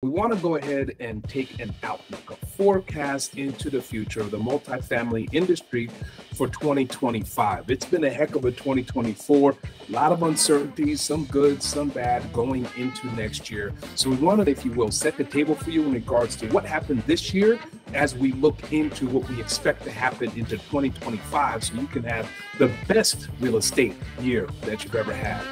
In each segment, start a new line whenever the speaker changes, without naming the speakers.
We want to go ahead and take an outlook, a forecast into the future of the multifamily industry for 2025. It's been a heck of a 2024, a lot of uncertainties, some good, some bad going into next year. So we want to, if you will, set the table for you in regards to what happened this year as we look into what we expect to happen into 2025 so you can have the best real estate year that you've ever had.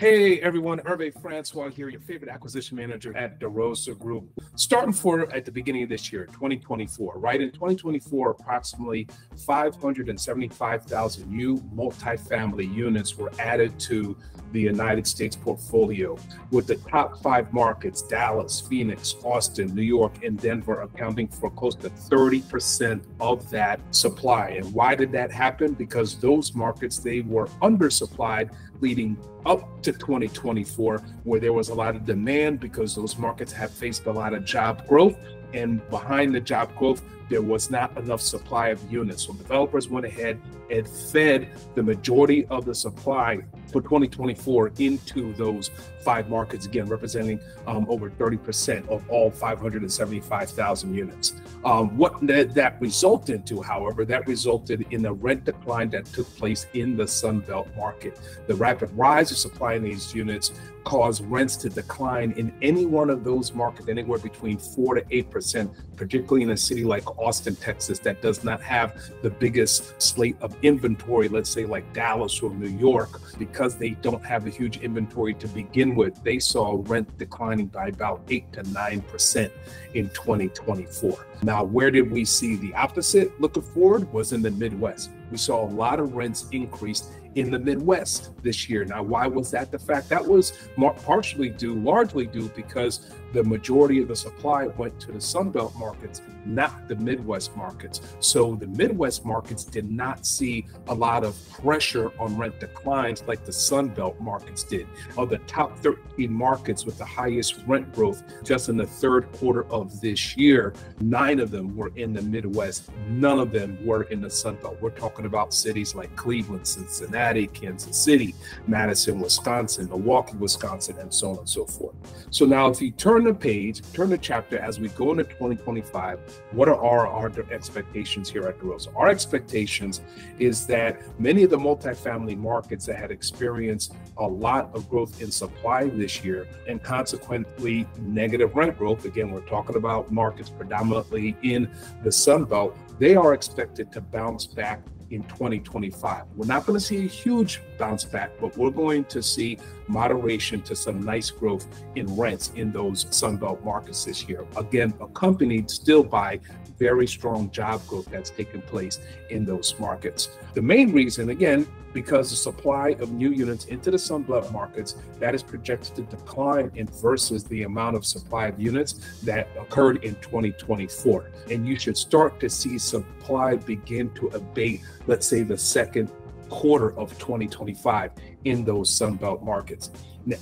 Hey everyone, Hervé Francois here, your favorite acquisition manager at DeRosa Group. Starting for at the beginning of this year, 2024, right? In 2024, approximately 575,000 new multifamily units were added to the United States portfolio, with the top five markets Dallas, Phoenix, Austin, New York, and Denver accounting for close to 30% of that supply. And why did that happen? Because those markets they were undersupplied leading up to 2024, where there was a lot of demand because those markets have faced a lot of job growth. And behind the job growth, there was not enough supply of units. So developers went ahead and fed the majority of the supply for 2024 into those five markets, again, representing um, over 30% of all 575,000 units. Um, what that, that resulted into, however, that resulted in a rent decline that took place in the Sunbelt market. The rapid rise of supply in these units caused rents to decline in any one of those markets anywhere between 4 to 8%, particularly in a city like Austin, Texas, that does not have the biggest slate of inventory, let's say like Dallas or New York, because they don't have a huge inventory to begin with. They saw rent declining by about 8 to 9% in 2024. Now, where did we see the opposite looking forward? Was in the Midwest. We saw a lot of rents increase in the Midwest this year. Now, why was that the fact? That was partially due, largely due, because the majority of the supply went to the Sunbelt markets, not the Midwest markets. So the Midwest markets did not see a lot of pressure on rent declines like the Sunbelt markets did. Of the top 13 markets with the highest rent growth just in the third quarter of this year, nine of them were in the Midwest. None of them were in the Sunbelt. We're talking about cities like Cleveland, Cincinnati, Kansas City, Madison, Wisconsin, Milwaukee, Wisconsin, and so on and so forth. So now if you turn turn the page, turn the chapter as we go into 2025. What are our, our expectations here at DeRosa? Our expectations is that many of the multifamily markets that had experienced a lot of growth in supply this year and consequently negative rent growth, again, we're talking about markets predominantly in the Sun Belt, they are expected to bounce back in 2025. We're not going to see a huge bounce back, but we're going to see moderation to some nice growth in rents in those Sunbelt markets this year. Again, accompanied still by very strong job growth that's taken place in those markets. The main reason, again, because the supply of new units into the Sunbelt markets that is projected to decline in versus the amount of supply of units that occurred in 2024. And you should start to see supply begin to abate, let's say the second quarter of 2025 in those Sunbelt markets.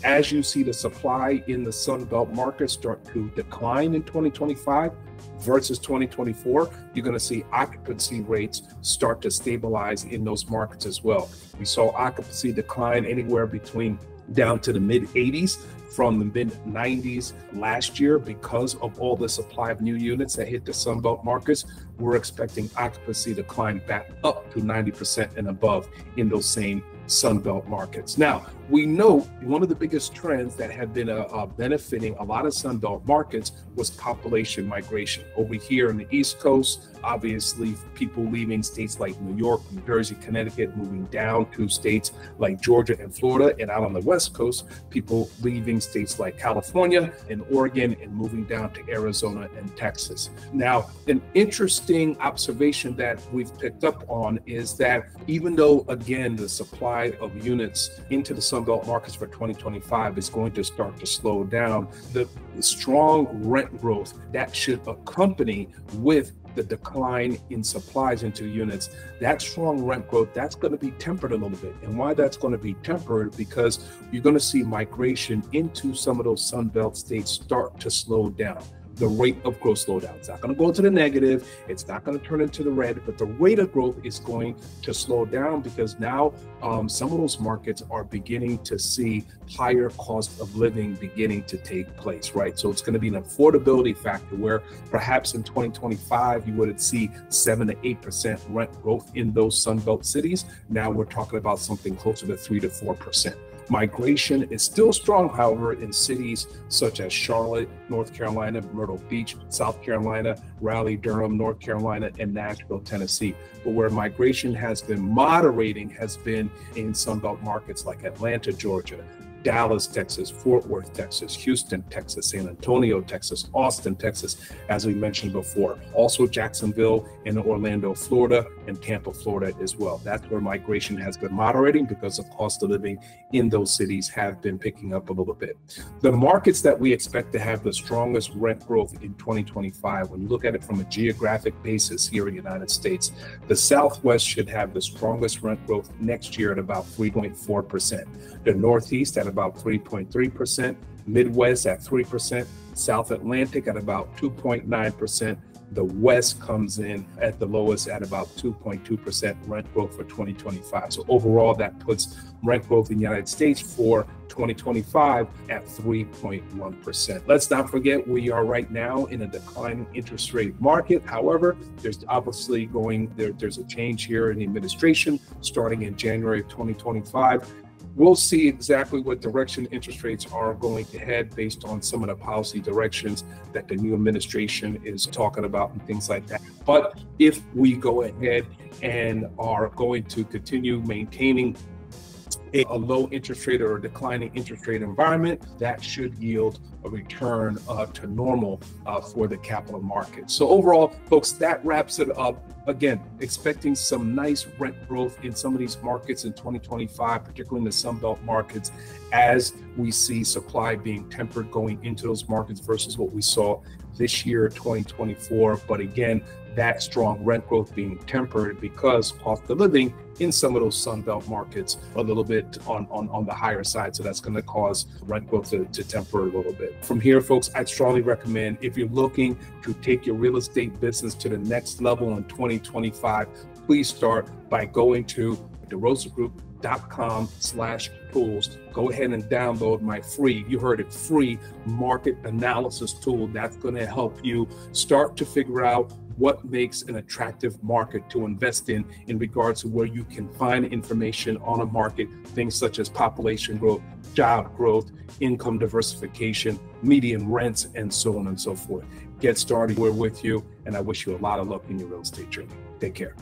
As you see the supply in the Sunbelt markets start to decline in 2025 versus 2024, you're going to see occupancy rates start to stabilize in those markets as well. We saw occupancy decline anywhere between down to the mid 80s from the mid 90s last year because of all the supply of new units that hit the Sunbelt markets. We're expecting occupancy to climb back up to 90% and above in those same Sunbelt markets. Now, we know one of the biggest trends that have been uh, uh, benefiting a lot of Sunbelt markets was population migration. Over here in the East Coast, obviously, people leaving states like New York, New Jersey, Connecticut, moving down to states like Georgia and Florida. And out on the West Coast, people leaving states like California and Oregon and moving down to Arizona and Texas. Now, an interesting observation that we've picked up on is that even though, again, the supply of units into the Sunbelt markets for 2025 is going to start to slow down, the strong rent growth that should accompany with the decline in supplies into units, that strong rent growth, that's going to be tempered a little bit. And why that's going to be tempered, because you're going to see migration into some of those Sun Belt states start to slow down. The rate of growth slowdown. It's not going to go into the negative. It's not going to turn into the red, but the rate of growth is going to slow down because now um, some of those markets are beginning to see higher cost of living beginning to take place, right? So it's going to be an affordability factor where perhaps in 2025 you would see seven to eight percent rent growth in those Sunbelt cities. Now we're talking about something closer to three to four percent. Migration is still strong, however, in cities such as Charlotte, North Carolina, Myrtle Beach, South Carolina, Raleigh, Durham, North Carolina, and Nashville, Tennessee. But where migration has been moderating has been in Sunbelt markets like Atlanta, Georgia, Dallas, Texas, Fort Worth, Texas, Houston, Texas, San Antonio, Texas, Austin, Texas, as we mentioned before. Also Jacksonville and Orlando, Florida, and Tampa, Florida as well. That's where migration has been moderating because the cost of living in those cities have been picking up a little bit. The markets that we expect to have the strongest rent growth in 2025, when you look at it from a geographic basis here in the United States, the Southwest should have the strongest rent growth next year at about 3.4%. The Northeast at about 3.3%, Midwest at 3%, South Atlantic at about 2.9%. The West comes in at the lowest at about 2.2% rent growth for 2025. So overall, that puts rent growth in the United States for 2025 at 3.1%. Let's not forget we are right now in a declining interest rate market. However, there's obviously going there, there's a change here in the administration starting in January of 2025 we'll see exactly what direction interest rates are going to head based on some of the policy directions that the new administration is talking about and things like that. But if we go ahead and are going to continue maintaining a, low interest rate or a declining interest rate environment, that should yield a return uh, to normal uh, for the capital market. So overall, folks, that wraps it up. Again, expecting some nice rent growth in some of these markets in 2025, particularly in the Sunbelt markets, as we see supply being tempered going into those markets versus what we saw this year, 2024. But again, that strong rent growth being tempered because of living in some of those Sunbelt markets a little bit on, on, on the higher side. So that's going to cause rent growth to, to temper a little bit. From here, folks, I'd strongly recommend if you're looking to take your real estate business to the next level in 2025, please start by going to derosagroup.com slash tools. Go ahead and download my free, you heard it, free market analysis tool. That's going to help you start to figure out what makes an attractive market to invest in in regards to where you can find information on a market, things such as population growth, job growth, income diversification, median rents, and so on and so forth. Get started. We're with you, and I wish you a lot of luck in your real estate journey. Take care.